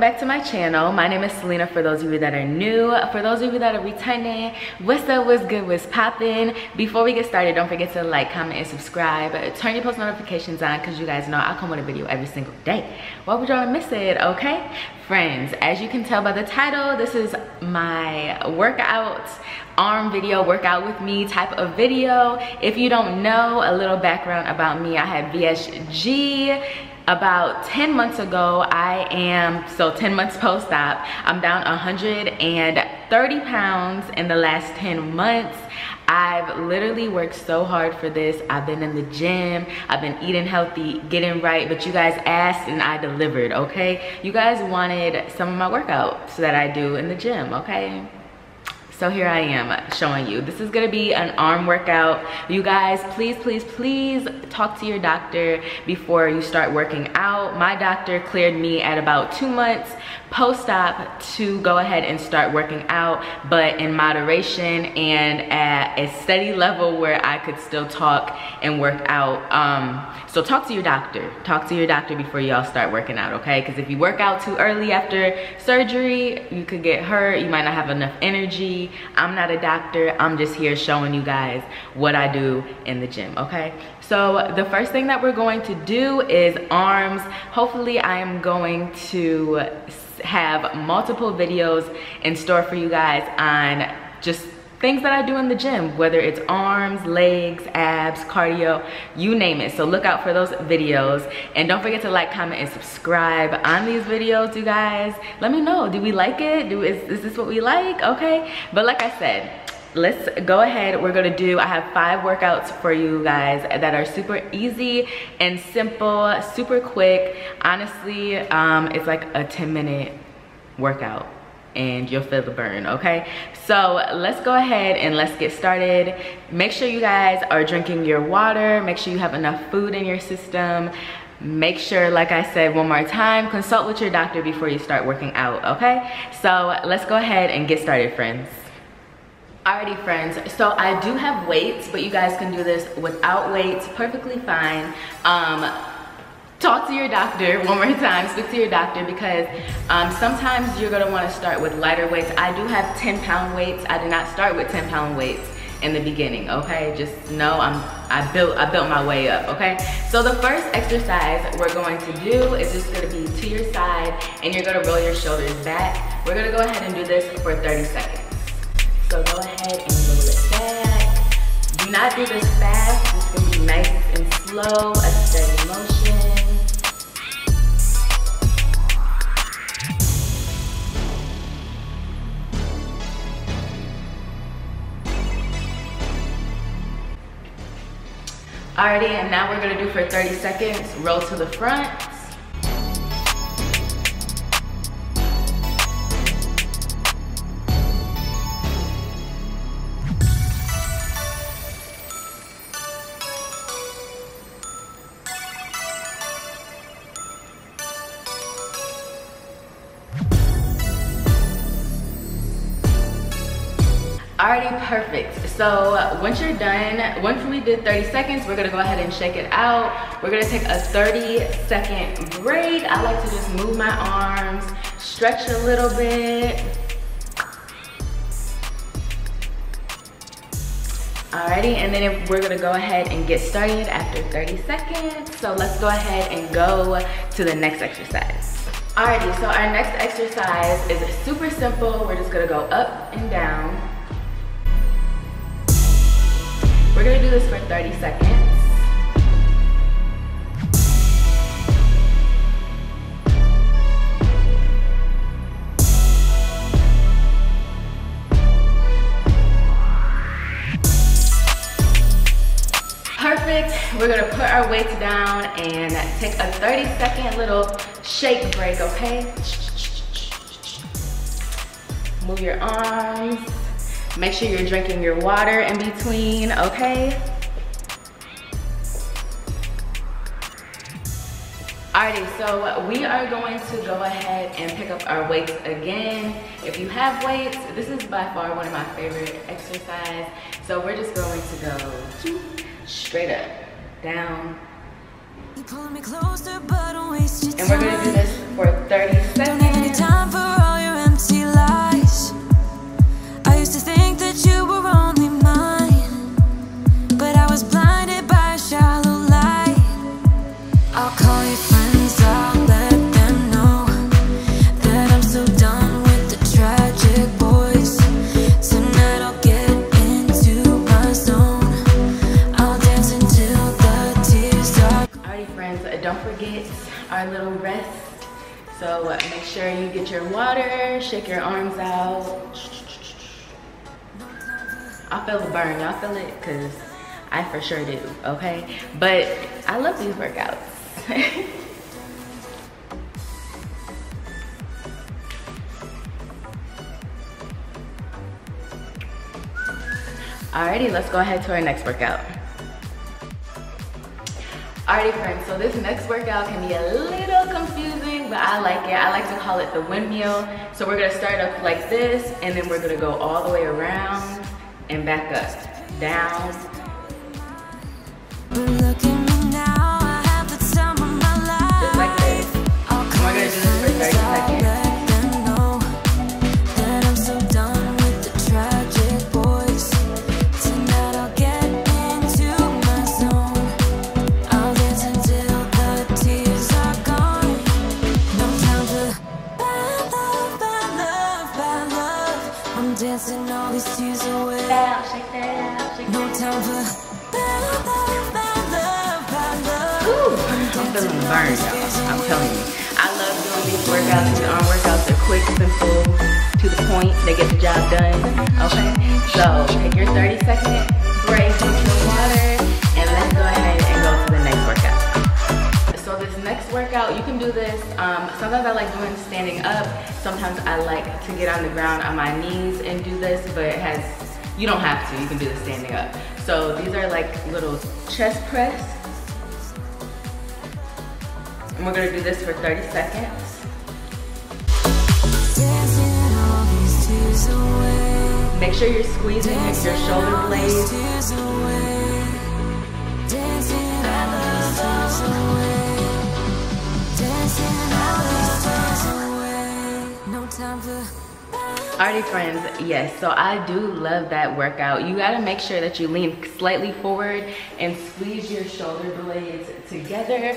welcome back to my channel. My name is Celina for those of you that are new. For those of you that are returning, what's up, what's good, what's poppin'? Before we get started, don't forget to like, comment, and subscribe. Turn your post notifications on because you guys know I come with a video every single day. Why would y'all miss it, okay? Friends, as you can tell by the title, this is my workout arm video, workout with me type of video. If you don't know a little background about me, I have VSG about 10 months ago i am so 10 months post-op i'm down 130 pounds in the last 10 months I've literally worked so hard for this. I've been in the gym, I've been eating healthy, getting right, but you guys asked and I delivered, okay? You guys wanted some of my workouts that I do in the gym, okay? So here I am showing you. This is gonna be an arm workout. You guys, please, please, please talk to your doctor before you start working out. My doctor cleared me at about two months post-op to go ahead and start working out, but in moderation and at a steady level where I could still talk and work out. Um, so talk to your doctor. Talk to your doctor before y'all start working out, okay? Because if you work out too early after surgery, you could get hurt. You might not have enough energy I'm not a doctor. I'm just here showing you guys what I do in the gym, okay? So the first thing that we're going to do is arms. Hopefully I am going to have multiple videos in store for you guys on just things that I do in the gym, whether it's arms, legs, abs, cardio, you name it. So look out for those videos. And don't forget to like, comment, and subscribe on these videos, you guys. Let me know, do we like it? Do Is, is this what we like, okay? But like I said, let's go ahead we're gonna do i have five workouts for you guys that are super easy and simple super quick honestly um, it's like a 10 minute workout and you'll feel the burn okay? So let's go ahead and let's get started. Make sure you guys are drinking your water. Make sure you have enough food in your system. Make sure like i said one more time consult with your doctor before you start working out okay? So let's go ahead and get started friends. Alrighty friends, so I do have weights, but you guys can do this without weights, perfectly fine. Um, talk to your doctor one more time speak to your doctor because um, sometimes you're going to want to start with lighter weights. I do have 10 pound weights. I did not start with 10 pound weights in the beginning okay? Just know i'm i built i built my way up okay? So the first exercise we're going to do is just going to be to your side and you're going to roll your shoulders back. We're going to go ahead and do this for 30 seconds. So go ahead and roll it back. Do not do this fast. It's going to be nice and slow a steady motion Alrighty, and now we're gonna do for 30 seconds, roll to the front. Already perfect so once you're done once we did 30 seconds we're gonna go ahead and shake it out we're gonna take a 30 second break i like to just move my arms stretch a little bit Alrighty, and then we're gonna go ahead and get started after 30 seconds. So let's go ahead and go to the next exercise. Alrighty, so our next exercise is super simple. We're just gonna go up and down. We're gonna do this for 30 seconds. Perfect. We're gonna put our weights down and take a 30 second little shake break, okay? Move your arms. Make sure you're drinking your water in between, okay? Alrighty, so we are going to go ahead and pick up our weights again. If you have weights, this is by far one of my favorite exercise. So we're just going to go straight up, down. And we're gonna do this for 30 seconds. Friends, don't forget our little rest. So make sure you get your water, shake your arms out. I feel the burn, y'all feel it? Cause I for sure do, okay? But I love these workouts. Alrighty, let's go ahead to our next workout. Alrighty friends, so this next workout can be a little confusing, but I like it. I like to call it the windmill. So we're gonna start up like this, and then we're gonna go all the way around and back up, down. I'm feeling burned, y'all. I'm telling you. I love doing these workouts. These arm workouts are quick, simple, to the point. They get the job done. Okay, so take your 30 second break, drink your water, and let's go ahead and go to the next workout. So this next workout, you can do this. Sometimes I like doing standing up. Sometimes I like to get on the ground on my knees and do this, but it has, you don't have to. You can do this standing up. So these are like little chest press. And we're gonna do this for 30 seconds. Make sure you're squeezing your shoulder blades. Time for Alrighty friends, yes, so I do love that workout. You gotta make sure that you lean slightly forward and squeeze your shoulder blades together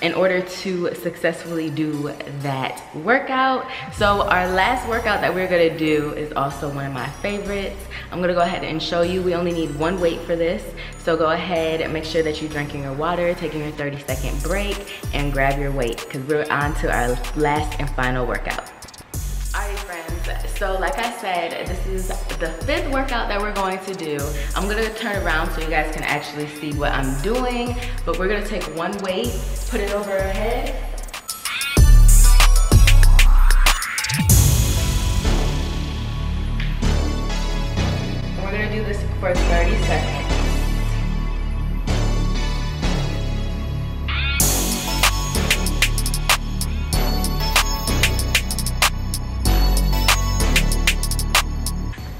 in order to successfully do that workout. So our last workout that we're gonna do is also one of my favorites. I'm gonna go ahead and show you. We only need one weight for this. So go ahead and make sure that you're drinking your water, taking your 30 second break, and grab your weight because we're on to our last and final workout. So like I said, this is the fifth workout that we're going to do. I'm gonna turn around so you guys can actually see what I'm doing, but we're gonna take one weight, put it over our head,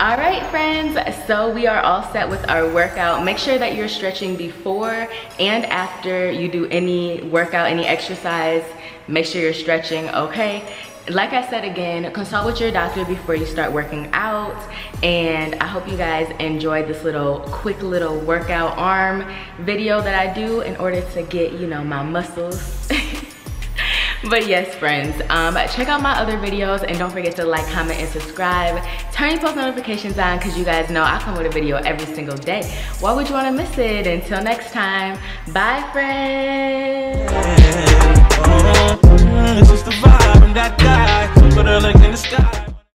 All right, friends, so we are all set with our workout. Make sure that you're stretching before and after you do any workout, any exercise. Make sure you're stretching, okay? Like I said again, consult with your doctor before you start working out. And I hope you guys enjoyed this little quick little workout arm video that I do in order to get, you know, my muscles. But yes friends um, check out my other videos and don't forget to like comment and subscribe. Turn your post notifications on because you guys know i come with a video every single day. Why would you want to miss it? Until next time bye friends